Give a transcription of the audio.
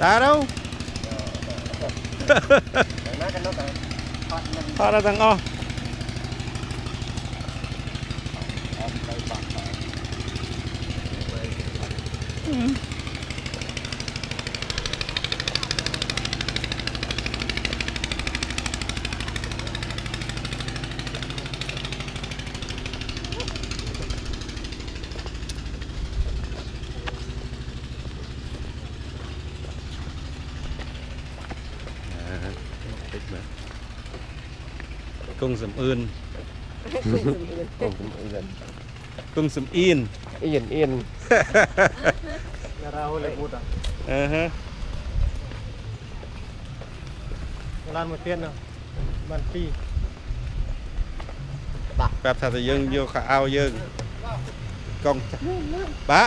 đá đâu thoát ra thằng o Mm-hmm. ត់ទៅបាក់តែ tích mà cung sầm ươn អូអ៊ីន cung sầm in អ៊ីនអ៊ីនរ៉ាហូលេបូតា ờ ha ឡានមួយទៀតណាបានពីរ bạp thật là dương vô khả ao dương con bá